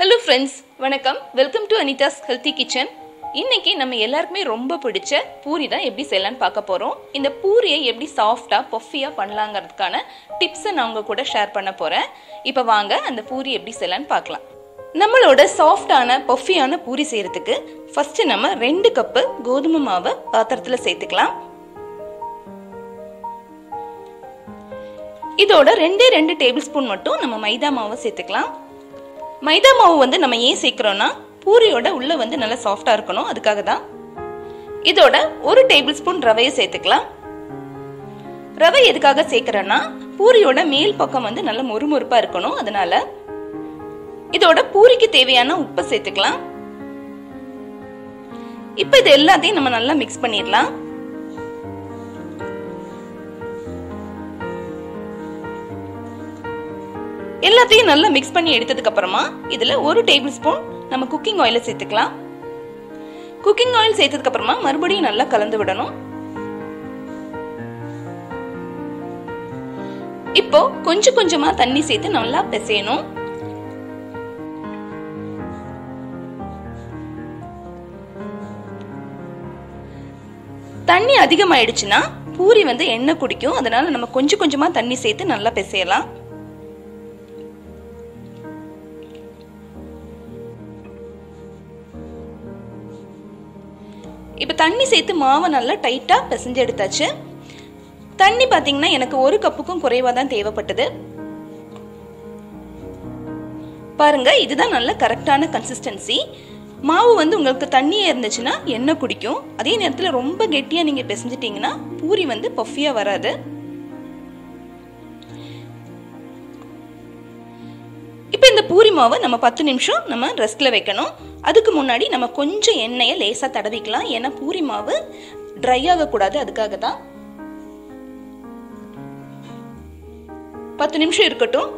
Hello friends வணக்கம். Welcome to Anitha's healthy kitchen இன்னைக்கு நம்ம எல்லாருக்குமே ரொம்ப பிடிச்ச பூரி தான் எப்படி செய்யலாம்னு பார்க்க போகிறோம் இந்த பூரியை எப்படி சாஃப்டாக பஃபியாக பண்ணலாங்கிறதுக்கான டிப்ஸை நான் உங்க கூட ஷேர் பண்ண போகிறேன் இப்போ வாங்க அந்த பூரி எப்படி செய்யலாம்னு பார்க்கலாம். நம்மளோட சாஃப்டான பஃபியான பூரி செய்யறதுக்கு ஃபர்ஸ்ட் நம்ம ரெண்டு கப்பு கோதுமை மாவை பாத்திரத்தில் சேர்த்துக்கலாம். இதோட ரெண்டே ரெண்டு டேபிள் ஸ்பூன் மட்டும் நம்ம மைதா மாவை சேர்த்துக்கலாம். மைதா மாவு வந்து நம்ம ஏன் சேர்க்கிறோம்னா பூரியோட உள்ள வந்து நல்லா சாஃப்டா இருக்கணும். அதுக்காக தான் இதோட ஒரு டேபிள் ஸ்பூன் ரவையை சேர்த்துக்கலாம். ரவை எதுக்காக சேர்க்கிறேன்னா பூரியோட மேல் பக்கம் வந்து நல்ல மொறுமொறுப்பா இருக்கணும். அதனால இதோட பூரிக்கு தேவையான உப்பை சேர்த்துக்கலாம். இப்ப இது எல்லாத்தையும் நம்ம நல்லா மிக்ஸ் பண்ணிடலாம். எல்லாத்தையும் நல்லா மிக்ஸ் பண்ணி எடுத்ததுக்கு அப்புறமா இதுல ஒரு டேபிள் ஸ்பூன் நம்ம குக்கிங் ஆயில சேர்த்துக்கலாம். குக்கிங் ஆயில் சேர்த்ததுக்கு அப்புறமா மறுபடியும் நல்லா கலந்து விடணும். இப்போ கொஞ்சம் கொஞ்சமா தண்ணி சேர்த்து நல்லா பிசையணும். தண்ணி அதிகமாயிடுச்சுன்னா பூரி வந்து எண்ணெய் குடிக்கும். அதனால நம்ம கொஞ்சம் கொஞ்சமா தண்ணி சேர்த்து நல்லா பிசையலாம். இப்போ தண்ணி சேர்த்து மாவை நல்லா டைட்டாக பிசைஞ்சு எடுத்தாச்சு. தண்ணி பார்த்தீங்கன்னா எனக்கு ஒரு கப்புக்கும் குறைவாக தான் தேவைப்பட்டது. பாருங்க இதுதான் நல்ல கரெக்டான கன்சிஸ்டன்சி மாவு வந்து உங்களுக்கு தண்ணியாக இருந்துச்சுன்னா எண்ணெய் குடிக்கும். அதே நேரத்தில் ரொம்ப கெட்டியாக நீங்கள் பிசைஞ்சிட்டிங்கன்னா பூரி வந்து பஃபியாக வராது. இந்த பூரி மாவை நம்ம பத்து நிமிஷம் நம்ம ரெஸ்ட்டில் வைக்கணும். அதுக்கு முன்னாடி நம்ம கொஞ்சம் எண்ணெயை லேசாக தடவிக்கலாம். ஏன்னா பூரி மாவு ட்ரை ஆகக்கூடாது. அதுக்காக தான் பத்து நிமிஷம் இருக்கட்டும்.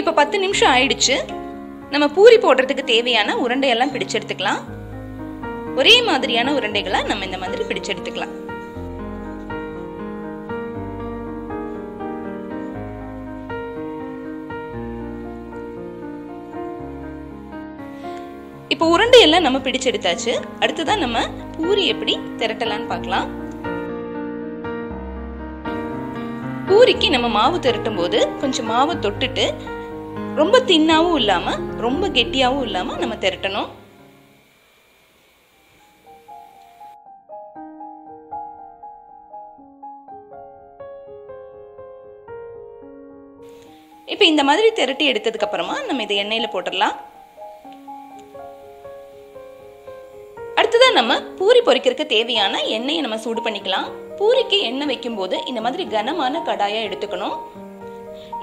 இப்போ பத்து நிமிஷம் ஆயிடுச்சு. நம்ம பூரி போடுறதுக்கு தேவையான உருண்டையெல்லாம் பிடிச்செடுத்துக்கலாம் ஒரே மாதிரியான உருண்டைகளை நம்ம இந்த மாதிரி பிடிச்செடுத்துக்கலாம் இப்போ உருண்டை எல்லாம் நம்ம பிடிச்செடுத்தாச்சு. அடுத்ததான் நம்ம பூரி எப்படி திரட்டலான்னு பார்க்கலாம். பூரிக்கு நம்ம மாவு திரட்டும் போது கொஞ்சம் மாவு தொட்டுட்டு ரொம்ப தின்னாவும் இல்லாம ரொம்ப கெட்டியாவும் இல்லாம நம்ம திரட்டணும். இப்போ இந்த மாதிரி திரட்டி எடுத்ததுக்கு அப்புறமா நம்ம இதை எண்ணெயில போட்டுடலாம். அடுத்ததான் நம்ம பூரி பொரிக்கிறதுக்கு தேவையான எண்ணெயை நம்ம சூடு பண்ணிக்கலாம். பூரிக்கு எண்ணெய் வைக்கும்போது இந்த மாதிரி கனமான கடாயா எடுத்துக்கணும்.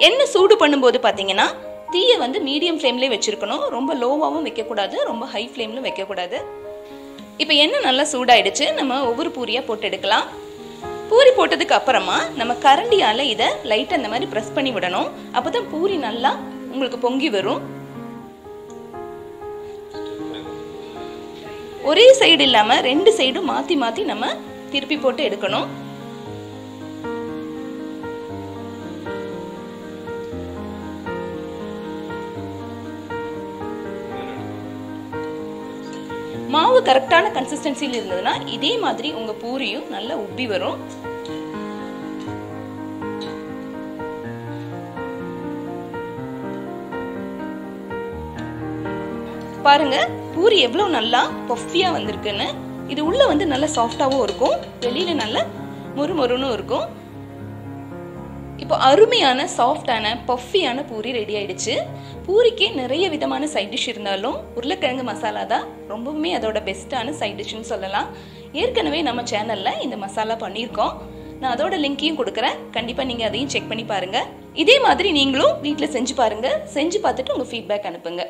எண்ணெய் சூடு பண்ணும்போது பார்த்தீங்கன்னா தீயை வந்து மீடியம் ஃப்ளேம்லேயே வச்சிருக்கணும். ரொம்ப லோவாகவும் வைக்கக்கூடாது ரொம்ப ஹை ஃப்ளேம்லும் வைக்கக்கூடாது. இப்போ எண்ணெய் நல்லா சூடாயிடுச்சு நம்ம ஒவ்வொரு பூரியாக போட்டு எடுக்கலாம். பூரி போட்டதுக்கு அப்புறமா நம்ம கரண்டியால் இதை லைட்டாக இந்த மாதிரி ப்ரெஸ் பண்ணி விடணும். அப்போ தான் பூரி நல்லா உங்களுக்கு பொங்கி வரும். ஒரே சைடு இல்லாம ரெண்டு சைடும் மாத்தி மாத்தி நம்ம திருப்பி போட்டு எடுக்கணும். மாவு கரெக்டான கன்சிஸ்டன்சியில் இருந்ததுன்னா இதே மாதிரி உங்க பூரியும் நல்லா உப்பி வரும். பாருங்க பூரி எவ்வளவு நல்லா பஃபியா வந்திருக்குன்னு. இது உள்ள வந்து நல்ல சாஃப்டாவும் இருக்கும். வெளியில நல்ல மொறுமொறுன்னு இருக்கும். இப்போ அருமையான சாஃப்டான பஃபியான பூரி ரெடி ஆயிடுச்சு. பூரிக்கு நிறைய விதமான சைட் டிஷ் இருந்தாலும் உருளைக்கிழங்கு மசாலா தான் ரொம்பவுமே அதோட பெஸ்ட்டான சைட் டிஷ்னு சொல்லலாம். ஏற்கனவே நம்ம சேனல்ல இந்த மசாலா பண்ணியிருக்கோம். நான் அதோட லிங்கையும் கொடுக்குறேன். கண்டிப்பாக நீங்கள் அதையும் செக் பண்ணி பாருங்க. இதே மாதிரி நீங்களும் வீட்டில் செஞ்சு பாருங்க. செஞ்சு பார்த்துட்டு உங்கள் ஃபீட்பேக் அனுப்புங்க.